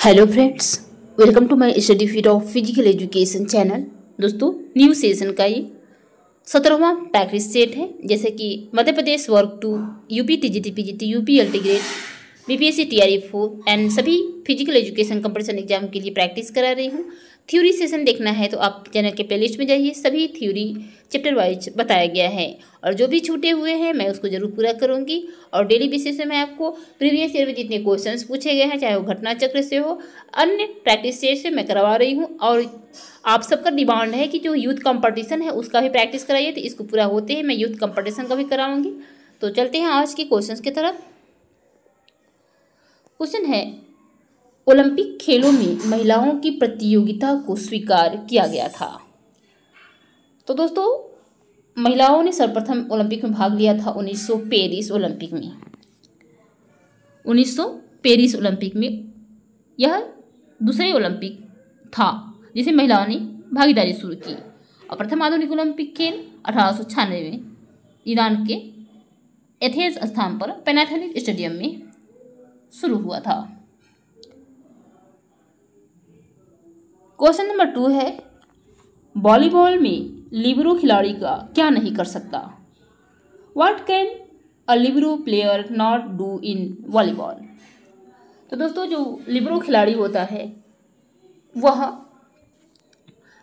Hello friends welcome to my study feed of physical education channel दोस्तों new session का ये सत्रहवा practice set है, जैसे कि Madhya Pradesh work two UP TGT PGT UP L T grade BPSC TRE four and सभी physical education competition exam के लिए प्रैक्टिस करा रही हूँ। थ्योरी सेशन देखना है तो आप चैनल के प्लेलिस्ट में जाइए, सभी थ्योरी चैप्टर वाइज बताया गया है। और जो भी छूटे हुए हैं, मैं उसको ज़रूर पूरा करूँगी। और डेली बेसिस पे मैं आपको प्रीवियस ईयर में जितने क्वेश्चन पूछे गए हैं, चाहे वो घटना चक्र से हो, अन्य प्रैक्टिस सेट से मैं करवा रही हूँ। और आप सबका डिमांड है कि जो यूथ कंपटीशन है, उसका भी प्रैक्टिस कराइए तो इसको पूरा होते ही मैं यूथ कंपटीशन का भी कराऊँगी। तो चलते हैं आज के क्वेश्चन की तरफ़। क्वेश्चन है ओलंपिक खेलों में महिलाओं की प्रतियोगिता को स्वीकार किया गया था। तो दोस्तों, महिलाओं ने सर्वप्रथम ओलंपिक में भाग लिया था 1900 पेरिस ओलंपिक में। 1900 पेरिस ओलंपिक में यह दूसरे ओलंपिक था जिसे महिलाओं ने भागीदारी शुरू की। और प्रथम आधुनिक ओलंपिक खेल अठारह में ईरान के एथेंस स्थान पर पेनाथेनिक स्टेडियम में शुरू हुआ था। क्वेश्चन नंबर टू है, वॉलीबॉल में लिबरो खिलाड़ी का क्या नहीं कर सकता? What can a libero player not do in volleyball तो दोस्तों, जो लिबरो खिलाड़ी होता है, वह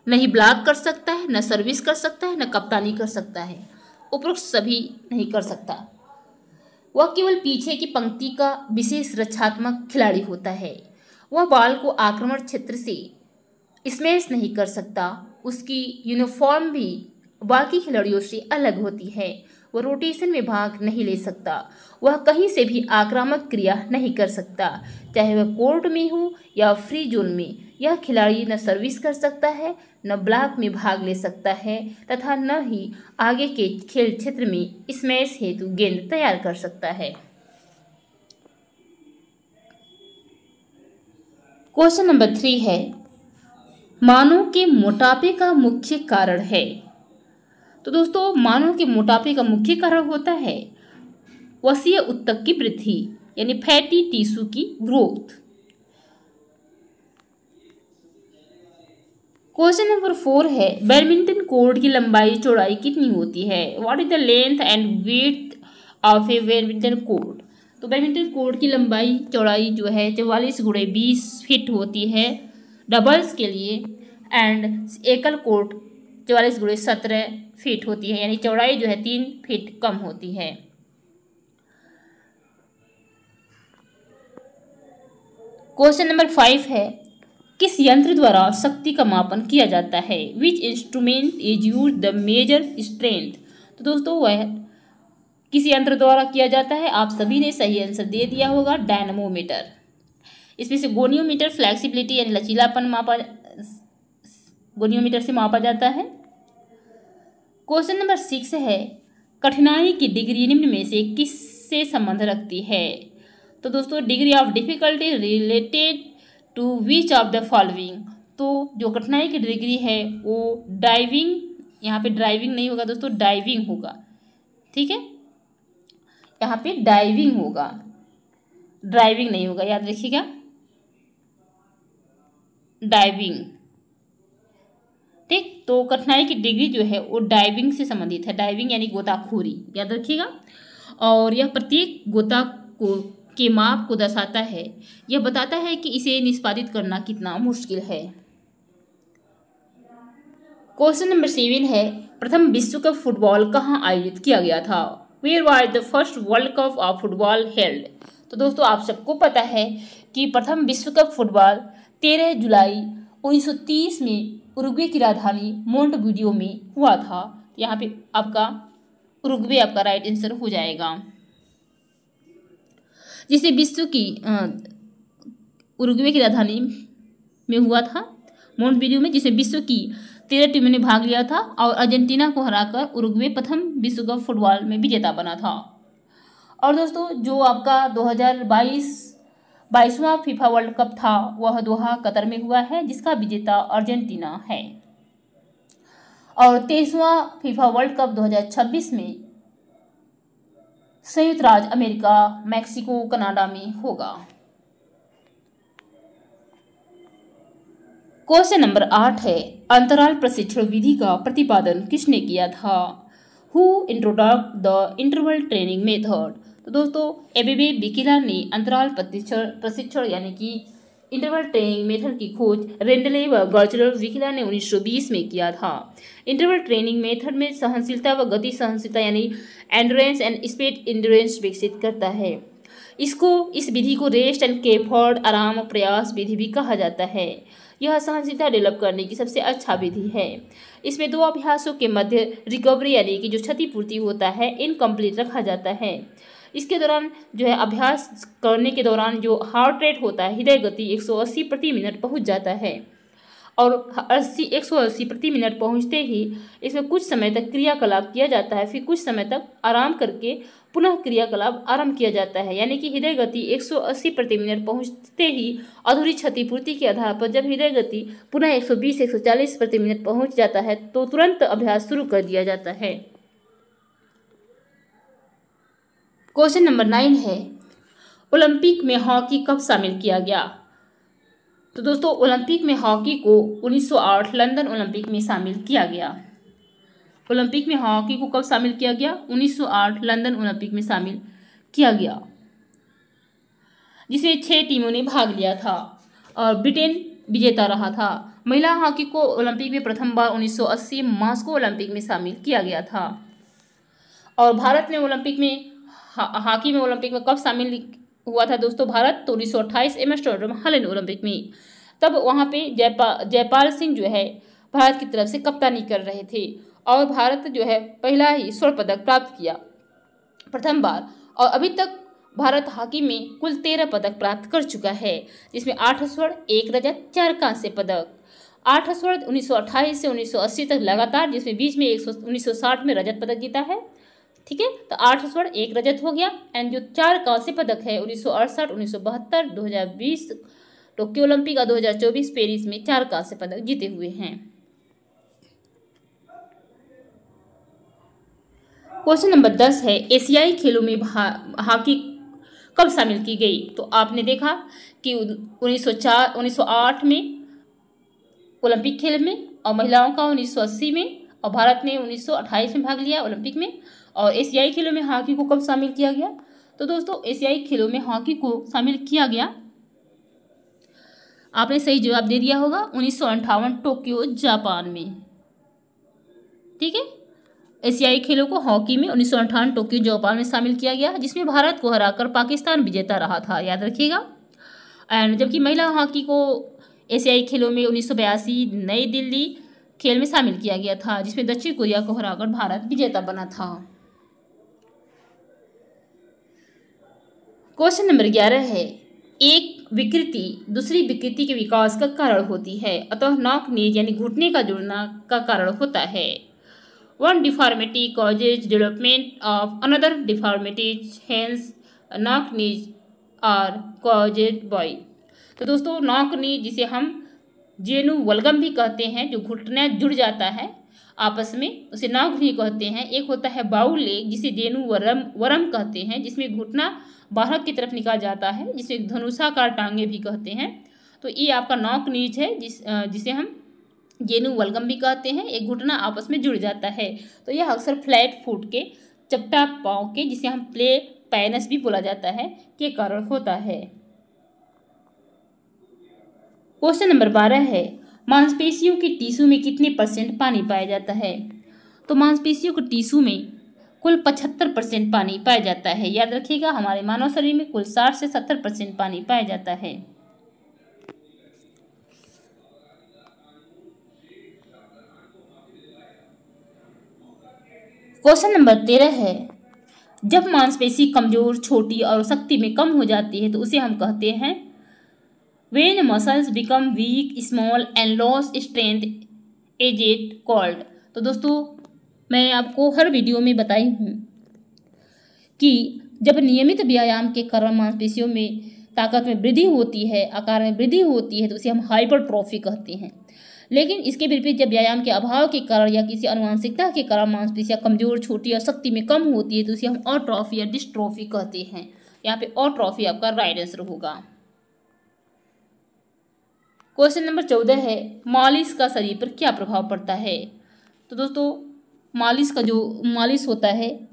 नहीं ब्लॉक कर सकता है, न सर्विस कर सकता है, न कप्तानी कर सकता है। उपरोक्त सभी नहीं कर सकता। वह केवल पीछे की पंक्ति का विशेष रक्षात्मक खिलाड़ी होता है। वह बॉल को आक्रमण क्षेत्र से स्मैश नहीं कर सकता। उसकी यूनिफॉर्म भी बाकी खिलाड़ियों से अलग होती है। वह रोटेशन में भाग नहीं ले सकता। वह कहीं से भी आक्रामक क्रिया नहीं कर सकता। चाहे वह कोर्ट में हो या फ्री जोन में, यह खिलाड़ी न सर्विस कर सकता है, न ब्लॉक में भाग ले सकता है, तथा न ही आगे के खेल क्षेत्र में स्मैश हेतु गेंद तैयार कर सकता है। क्वेश्चन नंबर थ्री है मानव के मोटापे का मुख्य कारण है। तो दोस्तों, मानव के मोटापे का मुख्य कारण होता है वसीय उत्तक की वृद्धि, यानी फैटी टिश्यू की ग्रोथ क्वेश्चन नंबर फोर है बैडमिंटन कोर्ट की लंबाई, चौड़ाई कितनी होती है? What is the length and width of a badminton court तो बैडमिंटन कोर्ट की लंबाई, चौड़ाई जो है, चौवालीस गुड़े बीस फिट होती है। डबल्स के लिए एंड एकल कोट चौवालीस गुड़े सत्रह फीट होती है, यानी चौड़ाई जो है तीन फीट कम होती है। क्वेश्चन नंबर फाइव है, किस यंत्र द्वारा शक्ति का मापन किया जाता है? Which instrument is use the measure strength तो दोस्तों, वह किस यंत्र द्वारा किया जाता है? आप सभी ने सही आंसर दे दिया होगा डायनमोमीटर इसमें से गोनियोमीटर फ्लैक्सिबिलिटी यानी लचीलापन मापा गोनियोमीटर से मापा जाता है। क्वेश्चन नंबर सिक्स है, कठिनाई की डिग्री निम्न में से किससे संबंध रखती है? तो दोस्तों, degree of difficulty related to which of the following? तो जो कठिनाई की डिग्री है, वो डाइविंग, यहाँ पे ड्राइविंग नहीं होगा दोस्तों, डाइविंग होगा। ठीक है? यहाँ पे डाइविंग होगा, ड्राइविंग नहीं होगा, याद रखिएगा। डाइविंग ठीक तो कठिनाई की डिग्री जो है वो डाइविंग से संबंधित है. डाइविंग यानी गोताखोरी, याद रखिएगा. और यह प्रत्येक गोता को, के माप को दर्शाता है. यह बताता है कि इसे निष्पादित करना कितना मुश्किल है. क्वेश्चन नंबर सेवन है, प्रथम विश्व कप फुटबॉल कहाँ आयोजित किया गया था? Where was the first world cup of football held तो दोस्तों, आप सबको पता है कि प्रथम विश्व कप फुटबॉल तेरह जुलाई 1930 में उरुग्वे की राजधानी वीडियो में हुआ था। यहाँ पे आपका उरुग्वे आपका राइट आंसर हो जाएगा। जिसे विश्व की उरुग्वे की राजधानी में हुआ था वीडियो में, जिसे विश्व की तेरह टीमों ने भाग लिया था और अर्जेंटीना को हराकर उरुग्वे प्रथम विश्व कप फुटबॉल में विजेता बना था। और दोस्तों, जो आपका 2022 बाईसवां फीफा वर्ल्ड कप था। वह दोहा कतर में हुआ है, जिसका विजेता अर्जेंटीना है। और तेईसवां फीफा वर्ल्ड कप 2026 में संयुक्त राज्य अमेरिका, मैक्सिको, कनाडा में होगा। क्वेश्चन नंबर आठ है, अंतराल प्रशिक्षण विधि का प्रतिपादन किसने किया था? Who introduced the interval training method तो दोस्तों, एबीबी बिकिला ने अंतराल प्रशिक्षण यानी कि इंटरवल ट्रेनिंग मेथड की खोज रेंडले व गर्चलर विकिला ने 1920 में किया था। इंटरवल ट्रेनिंग मेथड में सहनशीलता व गति सहनशीलता यानी एंड्योरेंस एंड स्पीड एंड्योरेंस विकसित करता है। इसको इस विधि को रेस्ट एंड केफर्ड आराम प्रयास विधि भी कहा जाता है। यह सहनशीलता डेवलप करने की सबसे अच्छा विधि है। इसमें दो अभ्यासों के मध्य रिकवरी यानी कि जो क्षतिपूर्ति होता है, इनकम्प्लीट रखा जाता है। इसके दौरान जो है अभ्यास करने के दौरान जो हार्ट रेट होता है, हृदय गति 180 प्रति मिनट पहुँच जाता है। और अस्सी, एक सौ अस्सी प्रति मिनट पहुँचते ही इसमें कुछ समय तक क्रियाकलाप किया जाता है, फिर कुछ समय तक आराम करके पुनः क्रियाकलाप आरंभ किया जाता है। यानी कि हृदय गति 180 प्रति मिनट पहुँचते ही अधूरी क्षतिपूर्ति के आधार पर जब हृदय गति पुनः 120 140 प्रति मिनट पहुँच जाता है तो तुरंत अभ्यास शुरू कर दिया जाता है। क्वेश्चन नंबर नाइन है, ओलंपिक में हॉकी कब शामिल किया गया? तो दोस्तों, ओलंपिक में हॉकी को 1908 लंदन ओलंपिक में शामिल किया गया। ओलंपिक में हॉकी को कब शामिल किया गया? 1908 लंदन ओलंपिक में शामिल किया गया। जिसमें छह टीमों ने भाग लिया था और ब्रिटेन विजेता रहा था। महिला हॉकी को ओलंपिक में प्रथम बार 1980 मास्को ओलंपिक में शामिल किया गया था। और भारत ने ओलंपिक में हॉकी में ओलंपिक में कब शामिल हुआ था दोस्तों भारत तो उन्नीस सौ अट्ठाईस एमस्टर्डम हलन ओलंपिक में। तब वहाँ पे जयपाल जयपाल सिंह जो है, भारत की तरफ़ से कप्तानी कर रहे थे और भारत जो है पहला ही स्वर्ण पदक प्राप्त किया प्रथम बार। और अभी तक भारत हॉकी में कुल तेरह पदक प्राप्त कर चुका है, जिसमें आठ स्वर्ण, एक रजत, चार कांस्य पदक। आठ स्वर्ण 1928 से 1980 तक लगातार, जिसमें बीच में एक सौ, उन्नीस में रजत पदक जीता है। ठीक है? तो आठ स्वर्ण एक रजत हो गया। एंड जो चार कांस्य पदक है, उन्नीस सौ अड़सठ, उन्नीस सौ बहत्तर, दो हज़ार बीस, टोक्यो ओलंपिक और दो हज़ार चौबीस, पेरिस में चार कांस्य पदक जीते हुए हैं। क्वेश्चन नंबर दस है, एशियाई खेलों में हॉकी कब शामिल की गई? तो आपने देखा कि 1904 1908 में, ओलंपिक खेल में और महिलाओं का 1980 में और भारत ने 1928 में भाग लिया ओलंपिक में और एशियाई खेलों में हॉकी को कब शामिल किया गया? तो दोस्तों, एशियाई खेलों में हॉकी को शामिल किया गया। आपने सही जवाब दे दिया होगा, उन्नीस टोक्यो, जापान में। ठीक है? एशियाई खेलों को हॉकी में उन्नीस सौ टोक्यो, जापान में शामिल किया गया, जिसमें भारत को हराकर पाकिस्तान विजेता रहा था, याद रखिएगा। एंड जबकि महिला हॉकी को एशियाई खेलों में उन्नीस सौ बयासी, नई दिल्ली खेल में शामिल किया गया था, जिसमें दक्षिण कोरिया को हराकर भारत विजेता बना था। क्वेश्चन नंबर ग्यारह है, एक विकृति दूसरी विकृति के विकास का कारण होती है, अतः नॉक नीज यानी घुटने का जुड़ना का कारण होता है। One deformity causes development of another deformities hence knock knees are caused by तो दोस्तों, नॉक नीज जिसे हम जेनु वलगम भी कहते हैं, जो घुटना जुड़ जाता है, आपस में उसे नागनी कहते हैं। एक होता है बाउल लेग, जिसे जेनु वरम वरम कहते हैं, जिसमें घुटना बाहर की तरफ़ निकाल जाता है, जिसे धनुषाकार टांगे भी कहते हैं। तो ये आपका नॉक नीच है, जिस जिसे हम जेनु वलगम भी कहते हैं, एक घुटना आपस में जुड़ जाता है। तो यह अक्सर फ्लैट फुट के, चपटा पाँव के, जिसे हम प्ले पैनस भी बोला जाता है, के कारण होता है। क्वेश्चन नंबर बारह है, मांसपेशियों के टीशू में कितने परसेंट पानी पाया जाता है? तो मांसपेशियों के टीशू में कुल पचहत्तर परसेंट पानी पाया जाता है। याद रखिएगा, हमारे मानव शरीर में कुल साठ से सत्तर परसेंट पानी पाया जाता है। क्वेश्चन नंबर तेरह है, जब मांसपेशी कमज़ोर, छोटी और शक्ति में कम हो जाती है तो उसे हम कहते हैं when muscles become weak small and loss strength as it called तो दोस्तों, मैं आपको हर वीडियो में बताई हूँ कि जब नियमित व्यायाम के कारण मांसपेशियों में ताकत में वृद्धि होती है, आकार में वृद्धि होती है तो उसे हम हाइपरट्रॉफी कहते हैं। लेकिन इसके विपरीत, जब व्यायाम के अभाव के कारण या किसी अनुवांशिकता के कारण मांसपेशियाँ कमज़ोर, छोटी और शक्ति में कम होती है तो उसे हम और ट्रॉफी या डिस्ट्रॉफी कहते हैं। यहाँ पे और ट्रॉफी आपका राइट आंसर होगा। क्वेश्चन नंबर चौदह है, मालिश का शरीर पर क्या प्रभाव पड़ता है? तो दोस्तों, मालिश का जो, मालिश होता है,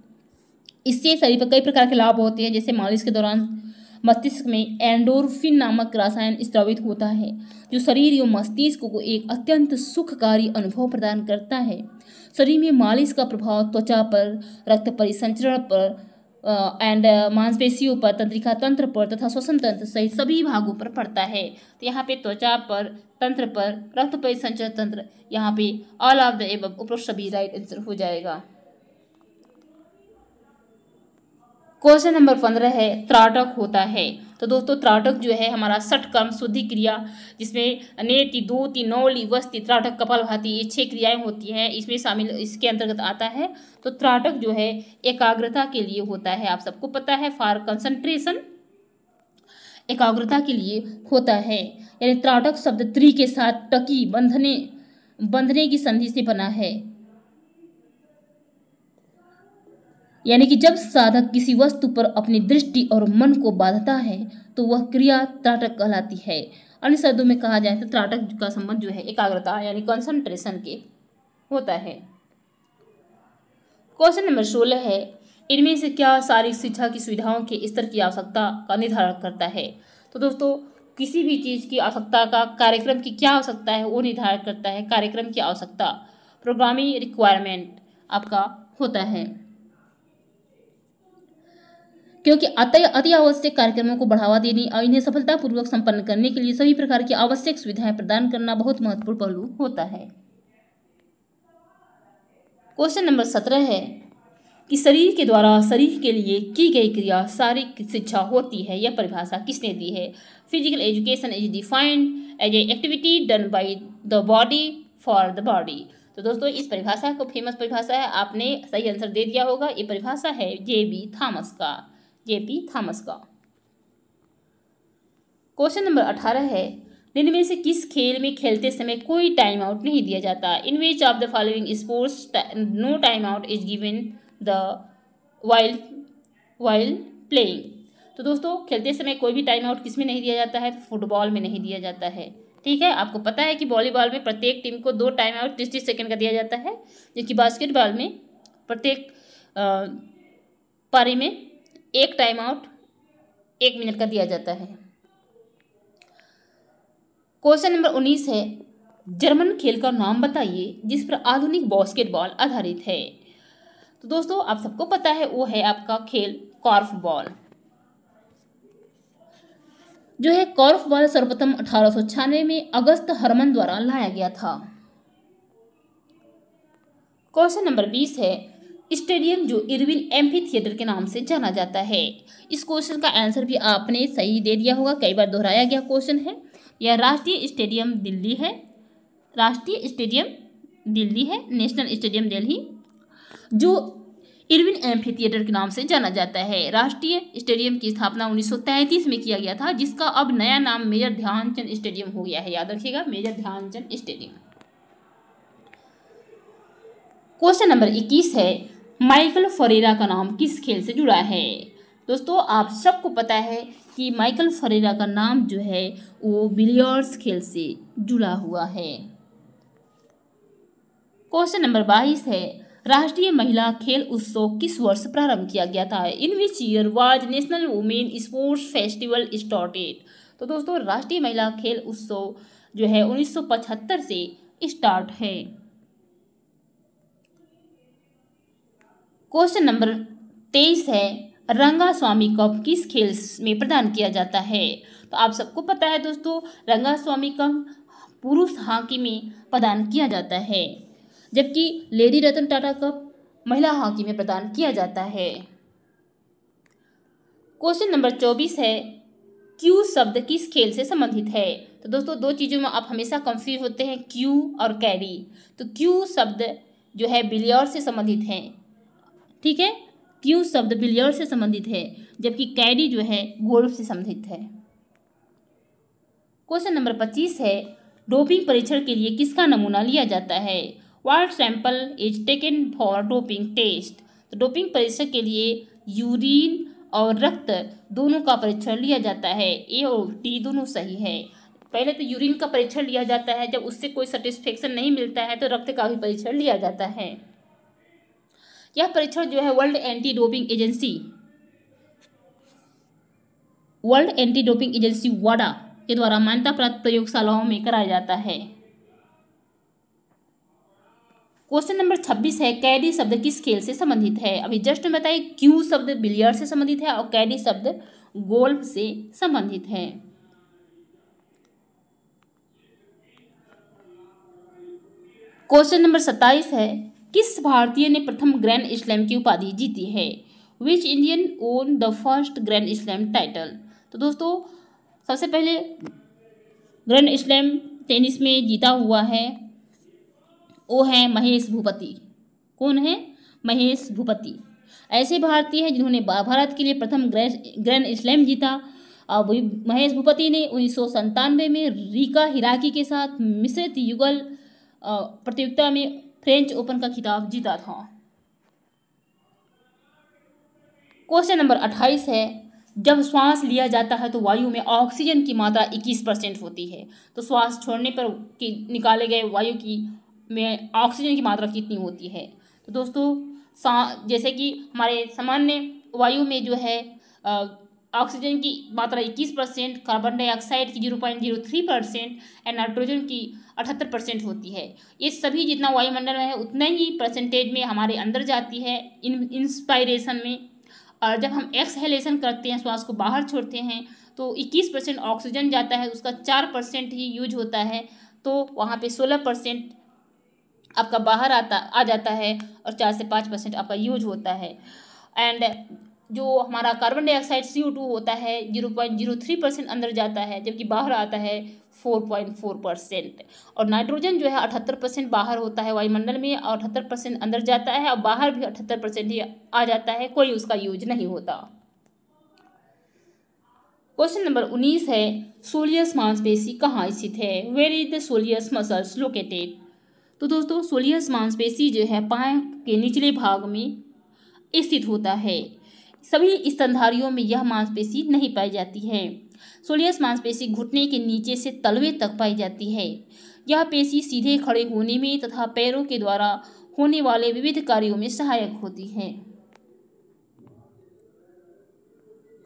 इससे शरीर पर कई प्रकार के लाभ होते हैं, जैसे मालिश के दौरान मस्तिष्क में एंडोरफिन नामक रसायन स्त्रावित होता है, जो शरीर एवं मस्तिष्क को एक अत्यंत सुखकारी अनुभव प्रदान करता है। शरीर में मालिश का प्रभाव त्वचा पर, रक्त परिसंचरण पर एंड मांसपेशियों पर, तंत्रिका तंत्र पर तथा श्वसन तंत्र सहित सभी भागों पर पड़ता है। तो यहाँ पे त्वचा पर, तंत्र पर, रक्त परिसंचरण तंत्र, यहाँ पे ऑल ऑफ़ द एब उपरोक्त सभी राइट आंसर हो जाएगा। क्वेश्चन नंबर पंद्रह है, त्राटक होता है। तो दोस्तों, त्राटक जो है हमारा सठ कर्म शुद्धि क्रिया, जिसमें नेति दोति नौली वस्ती त्राटक, कपाल भाती, ये छह क्रियाएँ होती हैं, इसमें शामिल, इसके अंतर्गत आता है। तो त्राटक जो है, एकाग्रता के लिए होता है, आप सबको पता है, फॉर कंसंट्रेशन एकाग्रता के लिए होता है। यानी त्राटक शब्द त्रि के साथ टकी, बंधने बंधने की संधि से बना है। यानी कि जब साधक किसी वस्तु पर अपनी दृष्टि और मन को बांधता है तो वह क्रिया त्राटक कहलाती है। अन्य शब्दों में कहा जाए तो त्राटक का संबंध जो है, एकाग्रता यानी कंसंट्रेशन के होता है। क्वेश्चन नंबर सोलह है, इनमें से क्या शारीरिक शिक्षा की सुविधाओं के स्तर की आवश्यकता का निर्धारण करता है? तो दोस्तों, किसी भी चीज़ की आवश्यकता का कार्यक्रम की क्या आवश्यकता है, वो निर्धारण करता है कार्यक्रम की आवश्यकता। प्रोग्रामिंग रिक्वायरमेंट आपका होता है। क्योंकि अति आवश्यक कार्यक्रमों को बढ़ावा देने और इन्हें सफलतापूर्वक संपन्न करने के लिए सभी प्रकार की आवश्यक सुविधाएँ प्रदान करना बहुत महत्वपूर्ण पहलू होता है। क्वेश्चन नंबर सत्रह है कि शरीर के द्वारा शरीर के लिए की गई क्रिया शारीरिक शिक्षा होती है यह परिभाषा किसने दी है? Physical education is defined as a activity done by the body for the body तो दोस्तों, इस परिभाषा को फ़ेमस परिभाषा है। आपने सही आंसर दे दिया होगा। ये परिभाषा है जे बी थॉमस का। जेपी थॉमस का। क्वेश्चन नंबर अठारह है, दिन में से किस खेल में खेलते समय कोई टाइम आउट नहीं दिया जाता? In which of the following sports no time out is given the while while playing तो दोस्तों, खेलते समय कोई भी टाइम आउट किसमें नहीं दिया जाता है? फुटबॉल में नहीं दिया जाता है। ठीक है, आपको पता है कि वॉलीबॉल में प्रत्येक टीम को दो टाइम आउट तीस तीस सेकेंड का दिया जाता है, जबकि बास्केटबॉल में प्रत्येक पारी में एक टाइम आउट एक मिनट का दिया जाता है। क्वेश्चन नंबर उन्नीस है, जर्मन खेल का नाम बताइए, जिस पर आधुनिक बास्केटबॉल आधारित है। तो दोस्तों, आप सबको पता है, वो है आपका खेल कॉर्फ बॉल जो है कॉर्फ बॉल सर्वप्रथम अठारह सौ छियानवे में अगस्त हरमन द्वारा लाया गया था। क्वेश्चन नंबर बीस है स्टेडियम जो इरविन एम्फी थिएटर के नाम से जाना जाता है। इस क्वेश्चन का आंसर भी आपने सही दे दिया होगा। कई बार दोहराया गया क्वेश्चन है। यह राष्ट्रीय स्टेडियम दिल्ली है। राष्ट्रीय स्टेडियम दिल्ली है। नेशनल स्टेडियम दिल्ली, जो इरविन एम्फी थिएटर के नाम से जाना जाता है। राष्ट्रीय स्टेडियम की स्थापना 1933 में किया गया था, जिसका अब नया नाम मेजर ध्यानचंद स्टेडियम हो गया है। याद रखिएगा, major Dhyan Chand stadium. Question number 21 है। माइकल फरेरा का नाम किस खेल से जुड़ा है? दोस्तों, आप सबको पता है कि माइकल फरेरा का नाम जो है, वो बिलियर्ड्स खेल से जुड़ा हुआ है। क्वेश्चन नंबर बाईस है, राष्ट्रीय महिला खेल उत्सव किस वर्ष प्रारंभ किया गया था? In which year was national women sports festival started? तो दोस्तों, राष्ट्रीय महिला खेल उत्सव जो है 1975 से स्टार्ट है। क्वेश्चन नंबर तेईस है, रंगा स्वामी कप किस खेल में प्रदान किया जाता है? तो आप सबको पता है दोस्तों, रंगा स्वामी कप पुरुष हॉकी में प्रदान किया जाता है, जबकि लेडी रतन टाटा कप महिला हॉकी में प्रदान किया जाता है। क्वेश्चन नंबर चौबीस है, क्यू शब्द किस खेल से संबंधित है? तो दोस्तों, दो चीज़ों में आप हमेशा कंफ्यूज होते हैं, क्यू और कैरी। तो क्यू शब्द जो है बिलियर से संबंधित है। ठीक है? क्यू शब्द बिलियर्ड से संबंधित है, जबकि कैडी जो है, गोल्फ से संबंधित है। क्वेश्चन नंबर पच्चीस है, डोपिंग परीक्षण के लिए किसका नमूना लिया जाता है? What sample is taken for doping test तो डोपिंग परीक्षण के लिए यूरिन और रक्त दोनों का परीक्षण लिया जाता है। ए और टी दोनों सही है। पहले तो यूरिन का परीक्षण लिया जाता है, जब उससे कोई सेटिस्फेक्शन नहीं मिलता है तो रक्त का भी परीक्षण लिया जाता है। यह परीक्षण जो है world anti doping agency? World anti doping agency वाडा के द्वारा मान्यता प्राप्त प्रयोगशालाओं में कराया जाता है। क्वेश्चन नंबर छब्बीस है कैडी शब्द किस खेल से संबंधित है? अभी जस्ट बताइए क्यू शब्द बिलियर्ड से संबंधित है और कैडी शब्द गोल्फ से संबंधित है। क्वेश्चन नंबर सत्ताईस है किस भारतीय ने प्रथम ग्रैंड स्लैम की उपाधि जीती है? Which Indian won the first grand slam title तो दोस्तों, सबसे पहले ग्रैंड स्लैम टेनिस में जीता हुआ है, वो है महेश भूपति। कौन है? महेश भूपति। ऐसे भारतीय हैं जिन्होंने भारत के लिए प्रथम ग्रैंड स्लैम जीता। और महेश भूपति ने उन्नीस में रीका हिराकी के साथ मिश्रित युगल प्रतियोगिता में फ्रेंच ओपन का खिताब जीता था। क्वेश्चन नंबर अट्ठाईस है, जब श्वास लिया जाता है तो वायु में ऑक्सीजन की मात्रा इक्कीस परसेंट होती है। तो श्वास छोड़ने पर कि निकाले गए वायु की में ऑक्सीजन की मात्रा कितनी होती है? तो दोस्तों जैसे कि हमारे सामान्य वायु में जो है ऑक्सीजन की मात्रा इक्कीस परसेंट, कार्बन डाइऑक्साइड की zero point zero three percent and nitrogen की अठहत्तर परसेंट होती है। ये सभी जितना वायुमंडल में है, उतना ही परसेंटेज में हमारे अंदर जाती है इन इंस्पायरेशन में। और जब हम एक्सहेलेशन करते हैं, श्वास को बाहर छोड़ते हैं तो इक्कीस परसेंट ऑक्सीजन जाता है, उसका चार परसेंट ही यूज़ होता है तो वहाँ पे सोलह परसेंट आपका बाहर आता, आ जाता है और चार से पाँच परसेंट आपका यूज़ होता है। एंड जो हमारा कार्बन डाइऑक्साइड सी होता है zero point zero three percent अंदर जाता है, जबकि बाहर आता है फोर पॉइंट फोर परसेंट और नाइट्रोजन जो है अठहत्तर परसेंट बाहर होता है वायुमंडल में, और अठहत्तर परसेंट अंदर जाता है, और बाहर भी अठहत्तर परसेंट ही आ जाता है, कोई उसका यूज़ नहीं होता। क्वेश्चन नंबर उन्नीस है, सोलियस मांसपेशी कहाँ स्थित है? Where is the soleus muscles located तो दोस्तों, सोलियस मांसपेशी जो है पाए के निचले भाग में स्थित होता है। सभी स्तनधारियों में यह मांसपेशी नहीं पाई जाती है। सोलियस मांसपेशी घुटने के नीचे से तलवे तक पाई जाती है। यह पेशी सीधे खड़े होने में तथा पैरों के द्वारा होने वाले विविध कार्यों में सहायक होती है।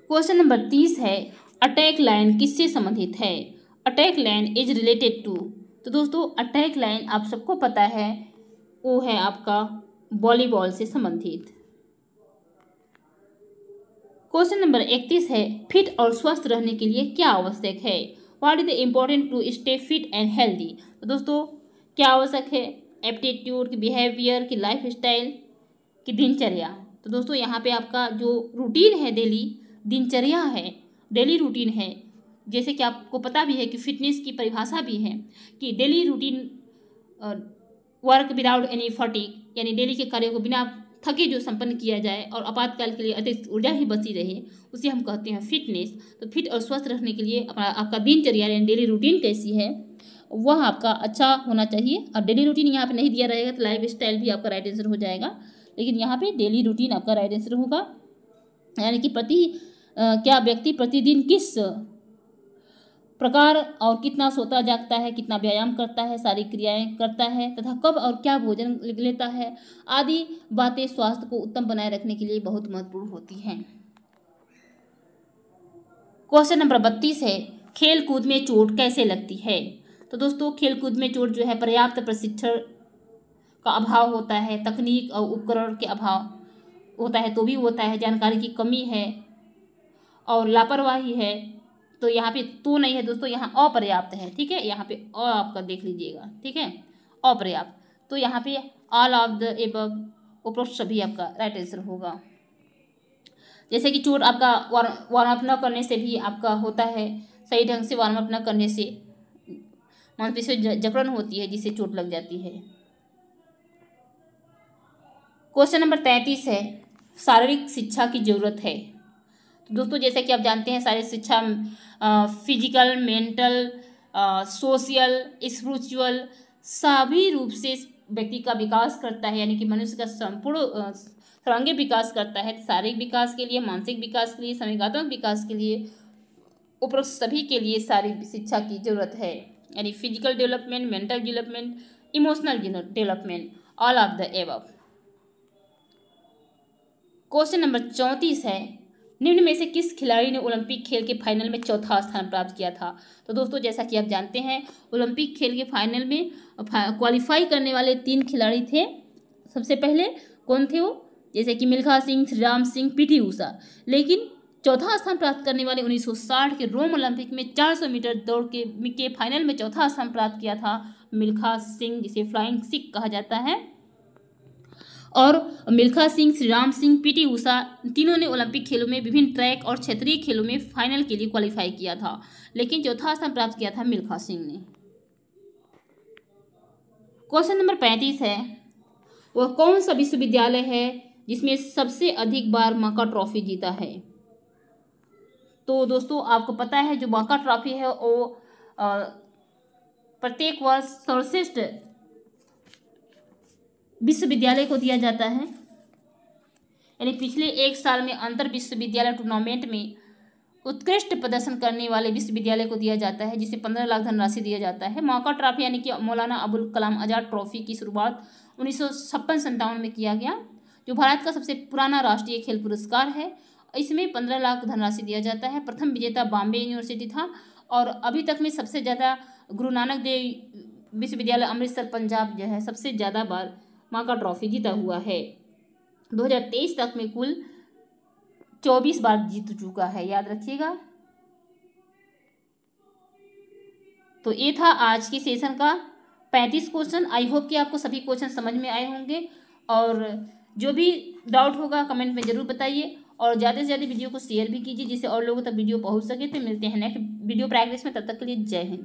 क्वेश्चन नंबर तीस है, अटैक लाइन किससे संबंधित है? Attack line is related to. तो दोस्तों, अटैक लाइन आप सबको पता है, वो है आपका वॉलीबॉल से संबंधित। क्वेश्चन नंबर इकतीस है फिट और स्वस्थ रहने के लिए क्या आवश्यक है? What is the important to stay fit and healthy तो दोस्तों, क्या आवश्यक है? एप्टीट्यूड की बिहेवियर की लाइफ स्टाइल की दिनचर्या। तो दोस्तों, यहाँ पे आपका जो रूटीन है डेली दिनचर्या है डेली रूटीन है। जैसे कि आपको पता भी है कि फिटनेस की परिभाषा भी है कि daily routine work without any fatigue यानी डेली के कार्यों को बिना थके जो संपन्न किया जाए और आपातकाल के लिए अतिरिक्त ऊर्जा ही बची रहे, उसे हम कहते हैं फिटनेस तो फिट और स्वस्थ रहने के लिए अपना, आपका दिनचर्या यानी डेली रूटीन कैसी है, वह आपका अच्छा होना चाहिए। अब डेली रूटीन यहाँ पे नहीं दिया रहेगा तो लाइफ स्टाइल भी आपका राइट आंसर हो जाएगा। लेकिन यहाँ पे डेली रूटीन आपका राइट आंसर होगा। यानी कि प्रति क्या व्यक्ति प्रतिदिन किस प्रकार और कितना सोता जागता है, कितना व्यायाम करता है, सारी क्रियाएँ करता है तथा कब और क्या भोजन लेता है आदि बातें स्वास्थ्य को उत्तम बनाए रखने के लिए बहुत महत्वपूर्ण होती हैं। क्वेश्चन नंबर बत्तीस है खेल कूद में चोट कैसे लगती है? तो दोस्तों खेल कूद में चोट जो है पर्याप्त प्रशिक्षण का अभाव होता है, तकनीक और उपकरण के अभाव होता है तो भी होता है, जानकारी की कमी है और लापरवाही है। तो यहाँ पे तो नहीं है दोस्तों, यहाँ अपर्याप्त है, ठीक है? यहाँ पे अ आपका देख लीजिएगा, ठीक है? अपर्याप्त। तो यहाँ पे ऑल ऑफ़ द एबव उपरोक्त सभी आपका राइट आंसर होगा। जैसे कि चोट आपका वार्म अप न करने से भी आपका होता है, सही ढंग से वार्म अप न करने से मांसपेशी जकड़न होती है, जिससे चोट लग जाती है। क्वेश्चन नंबर तैंतीस है, शारीरिक शिक्षा की ज़रूरत है। तो दोस्तों, जैसे कि आप जानते हैं, शारीरिक शिक्षा फ़िज़िकल मेंटल सोशल स्पिरिचुअल सभी रूप से व्यक्ति का विकास करता है, यानी कि मनुष्य का संपूर्ण सर्वांगीण विकास करता है, शारीरिक विकास के लिए, मानसिक विकास के लिए, संवेगात्मक विकास के लिए, उपरोक्त सभी के लिए शारीरिक शिक्षा की ज़रूरत है। यानी physical development mental development emotional development all of the above question number चौंतीस है निम्न में से किस खिलाड़ी ने ओलंपिक खेल के फाइनल में चौथा स्थान प्राप्त किया था? तो दोस्तों, जैसा कि आप जानते हैं, ओलंपिक खेल के फाइनल में क्वालिफाई करने वाले तीन खिलाड़ी थे। सबसे पहले कौन थे वो? जैसे कि मिल्खा सिंह, श्रीराम सिंह पीटी ऊषा। लेकिन चौथा स्थान प्राप्त करने वाले 1960 के रोम ओलंपिक में 400 मीटर दौड़ के के फाइनल में चौथा स्थान प्राप्त किया था मिल्खा सिंह, जिसे फ्लाइंग सिख कहा जाता है। और मिल्खा सिंह श्री राम सिंह, पीटी उषा, तीनों ने ओलंपिक खेलों में विभिन्न ट्रैक और क्षेत्रीय खेलों में फाइनल के लिए क्वालिफाई किया था, लेकिन चौथा स्थान प्राप्त किया था मिल्खा सिंह ने। क्वेश्चन नंबर पैंतीस है, वह कौन सा विश्वविद्यालय है जिसमें सबसे अधिक बार मौका ट्रॉफी जीता है? तो दोस्तों, आपको पता है जो मौका ट्रॉफी है, वो प्रत्येक वर्ष सर्वश्रेष्ठ विश्वविद्यालय को दिया जाता है। यानी पिछले एक साल में अंतर विश्वविद्यालय टूर्नामेंट में उत्कृष्ट प्रदर्शन करने वाले विश्वविद्यालय को दिया जाता है, जिसे पंद्रह लाख धनराशि दिया जाता है। मौका ट्रॉफी यानी कि मौलाना अबुल कलाम आज़ाद ट्रॉफी की शुरुआत उन्नीस सौ में किया गया, जो भारत का सबसे पुराना राष्ट्रीय खेल पुरस्कार है। इसमें पंद्रह लाख धनराशि दिया जाता है। प्रथम विजेता बॉम्बे यूनिवर्सिटी था और अभी तक में सबसे ज़्यादा गुरु नानक देव विश्वविद्यालय अमृतसर, पंजाब जो है, सबसे ज़्यादा बार माँ का ट्रॉफी जीता हुआ है। 2023 तक में कुल 24 बार जीत चुका है। याद रखिएगा। तो ये था आज के सेशन का 35 क्वेश्चन आई होप कि आपको सभी क्वेश्चन समझ में आए होंगे। और जो भी डाउट होगा कमेंट में ज़रूर बताइए। और ज़्यादा से ज़्यादा वीडियो को शेयर भी कीजिए, जिससे और लोगों तक वीडियो पहुँच सके। तो मिलते हैं नेक्स्ट वीडियो प्रैक्टिस में। तब तक के लिए जय हिंद।